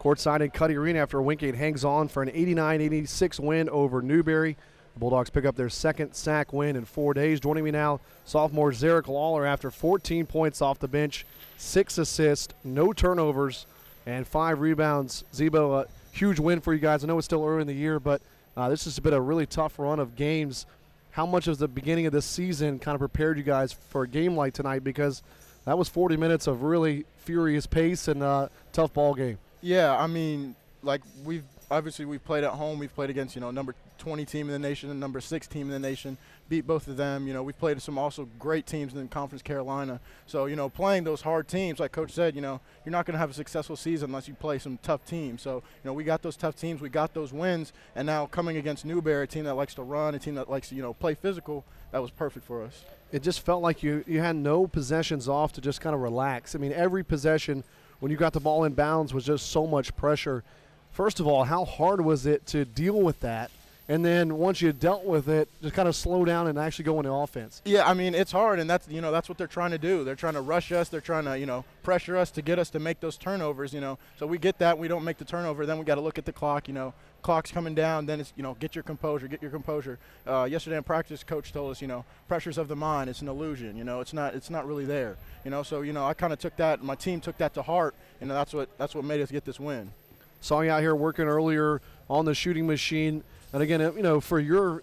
Courtside in Cuddy Arena after Wingate hangs on for an 89-86 win over Newberry. The Bulldogs pick up their second SAC win in four days. Joining me now, sophomore Zeriq Lolar after 14 points off the bench, six assists, no turnovers, and five rebounds. Zebo, a huge win for you guys. I know it's still early in the year, but uh, this has been a really tough run of games. How much of the beginning of this season kind of prepared you guys for a game like tonight? Because that was 40 minutes of really furious pace and uh, tough ball game. Yeah, I mean, like we've obviously we've played at home. We've played against you know number 20 team in the nation and number six team in the nation. Beat both of them. You know we've played some also great teams in Conference Carolina. So you know playing those hard teams, like Coach said, you know you're not going to have a successful season unless you play some tough teams. So you know we got those tough teams, we got those wins, and now coming against Newberry, a team that likes to run, a team that likes to you know play physical, that was perfect for us. It just felt like you you had no possessions off to just kind of relax. I mean every possession when you got the ball in bounds was just so much pressure. First of all, how hard was it to deal with that? And then once you dealt with it, just kind of slow down and actually go into offense. Yeah, I mean it's hard, and that's you know that's what they're trying to do. They're trying to rush us. They're trying to you know pressure us to get us to make those turnovers. You know, so we get that. We don't make the turnover. Then we got to look at the clock. You know, clock's coming down. Then it's you know get your composure, get your composure. Uh, yesterday in practice, coach told us you know pressures of the mind. It's an illusion. You know, it's not it's not really there. You know, so you know I kind of took that. My team took that to heart, and that's what that's what made us get this win. Saw you out here working earlier on the shooting machine. And again, you know, for your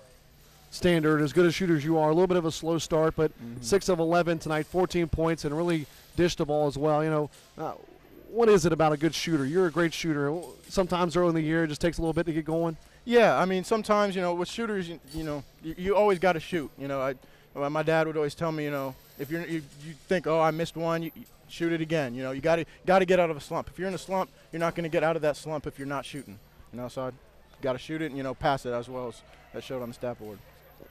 standard, as good a shooter as you are, a little bit of a slow start, but mm-hmm. six of 11 tonight, 14 points, and really dished the ball as well. You know, uh, what is it about a good shooter? You're a great shooter. Sometimes early in the year, it just takes a little bit to get going. Yeah, I mean, sometimes you know, with shooters, you, you know, you, you always got to shoot. You know, I, my dad would always tell me, you know, if you're, you, you think, oh, I missed one, you, shoot it again. You know, you got to got to get out of a slump. If you're in a slump, you're not going to get out of that slump if you're not shooting. You know, so I got to shoot it and you know pass it as well as that showed on the stat board.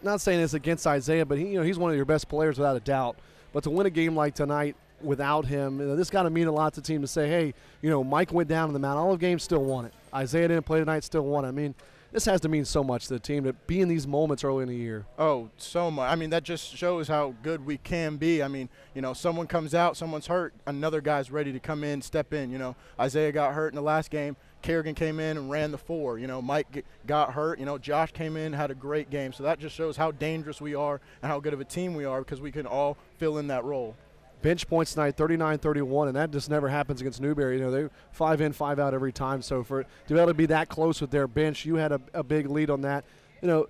Not saying it's against Isaiah, but he, you know he's one of your best players without a doubt. But to win a game like tonight without him, you know, this got to mean a lot to the team to say, hey, you know, Mike went down in the Mount Olive game, still won it. Isaiah didn't play tonight, still won it. I mean, this has to mean so much to the team to be in these moments early in the year. Oh, so much. I mean, that just shows how good we can be. I mean, you know, someone comes out, someone's hurt, another guy's ready to come in, step in. You know, Isaiah got hurt in the last game. Kerrigan came in and ran the four. You know, Mike got hurt. You know, Josh came in, had a great game. So that just shows how dangerous we are and how good of a team we are because we can all fill in that role bench points tonight 39-31 and that just never happens against newberry. You know they five in five out every time. So for to be able to be that close with their bench you had a, a big lead on that. You know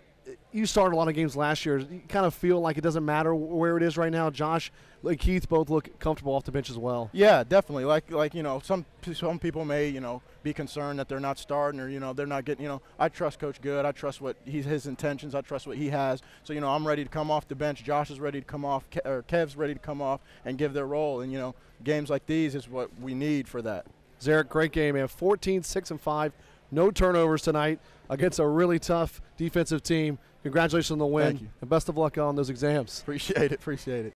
you started a lot of games last year. You kind of feel like it doesn't matter where it is right now. Josh, like Keith, both look comfortable off the bench as well. Yeah, definitely. Like like you know, some some people may you know be concerned that they're not starting or you know they're not getting. You know, I trust Coach Good. I trust what he's his intentions. I trust what he has. So you know, I'm ready to come off the bench. Josh is ready to come off. Ke- or Kev's ready to come off and give their role. And you know, games like these is what we need for that. Zeriq, great game, man. 14, 6, and 5. No turnovers tonight against a really tough defensive team. Congratulations on the win. And best of luck on those exams. Appreciate it. Appreciate it.